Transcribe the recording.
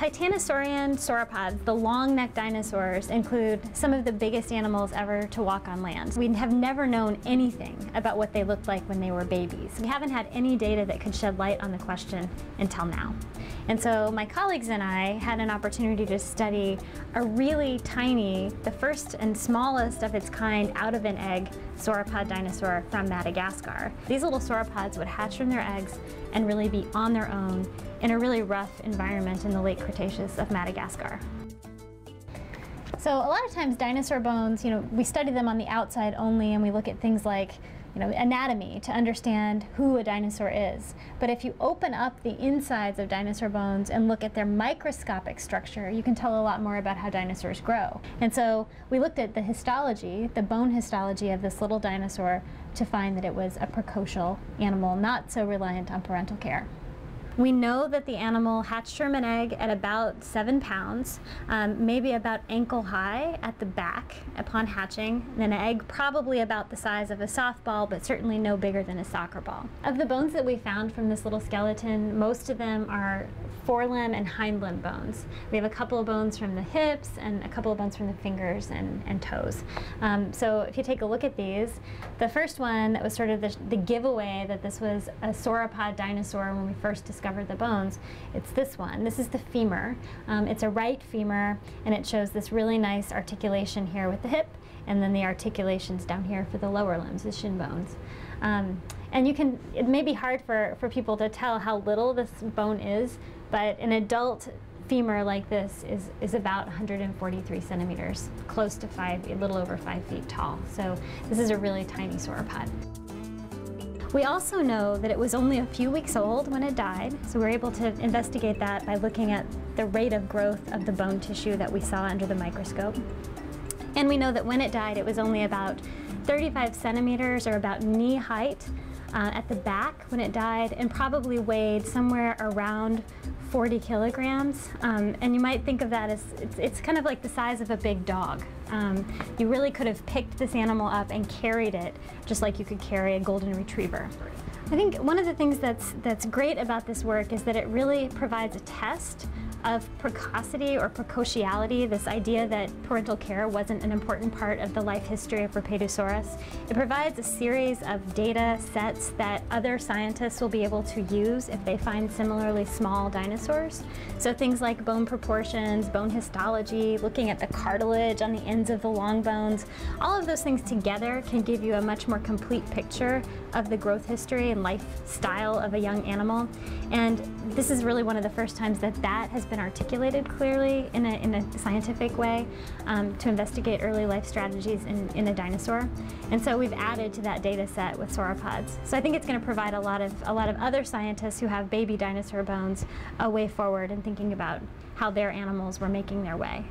Titanosaurian sauropods, the long-necked dinosaurs, include some of the biggest animals ever to walk on land. We have never known anything about what they looked like when they were babies. We haven't had any data that could shed light on the question until now. And so my colleagues and I had an opportunity to study a really tiny, the first and smallest of its kind out of an egg sauropod dinosaur from Madagascar. These little sauropods would hatch from their eggs and really be on their own in a really rough environment in the late Cretaceous of Madagascar. So a lot of times dinosaur bones, you know, we study them on the outside only and we look at things like you know, anatomy to understand who a dinosaur is. But if you open up the insides of dinosaur bones and look at their microscopic structure, you can tell a lot more about how dinosaurs grow. And so we looked at the histology, the bone histology of this little dinosaur to find that it was a precocial animal, not so reliant on parental care. We know that the animal hatched from an egg at about seven pounds, um, maybe about ankle high at the back upon hatching, and an egg probably about the size of a softball, but certainly no bigger than a soccer ball. Of the bones that we found from this little skeleton, most of them are forelimb and hindlimb bones. We have a couple of bones from the hips and a couple of bones from the fingers and, and toes. Um, so if you take a look at these, the first one that was sort of the, the giveaway that this was a sauropod dinosaur when we first discovered discovered the bones, it's this one. This is the femur. Um, it's a right femur, and it shows this really nice articulation here with the hip, and then the articulations down here for the lower limbs, the shin bones. Um, and you can, it may be hard for, for people to tell how little this bone is, but an adult femur like this is, is about 143 centimeters, close to five, a little over five feet tall. So this is a really tiny sauropod. We also know that it was only a few weeks old when it died, so we were able to investigate that by looking at the rate of growth of the bone tissue that we saw under the microscope. And we know that when it died, it was only about 35 centimeters or about knee height uh, at the back when it died and probably weighed somewhere around 40 kilograms. Um, and you might think of that as, it's, it's, kind of like the size of a big dog. Um, you really could have picked this animal up and carried it just like you could carry a golden retriever. I think one of the things that's, that's great about this work is that it really provides a test of precocity or precociality, this idea that parental care wasn't an important part of the life history of Rapetosaurus. It provides a series of data sets that other scientists will be able to use if they find similarly small dinosaurs. So things like bone proportions, bone histology, looking at the cartilage on the ends of the long bones, all of those things together can give you a much more complete picture of the growth history and lifestyle of a young animal. And this is really one of the first times that that has been articulated clearly in a, in a scientific way um, to investigate early life strategies in, in a dinosaur. And so we've added to that data set with sauropods. So I think it's going to provide a lot of, a lot of other scientists who have baby dinosaur bones a way forward in thinking about how their animals were making their way.